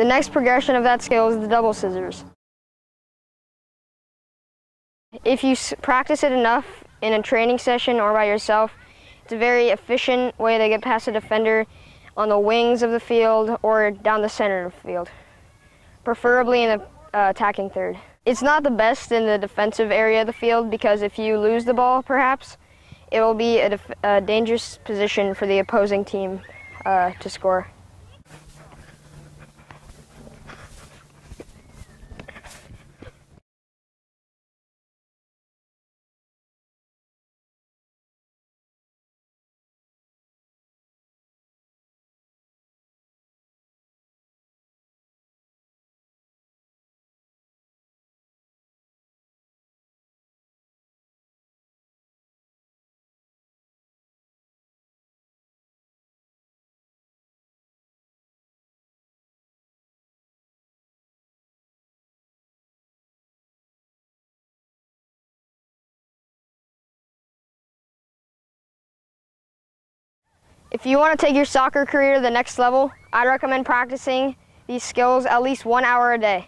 The next progression of that skill is the double scissors. If you practice it enough in a training session or by yourself, it's a very efficient way to get past a defender on the wings of the field or down the center of the field, preferably in the uh, attacking third. It's not the best in the defensive area of the field because if you lose the ball, perhaps, it will be a, a dangerous position for the opposing team uh, to score. If you want to take your soccer career to the next level, I'd recommend practicing these skills at least one hour a day.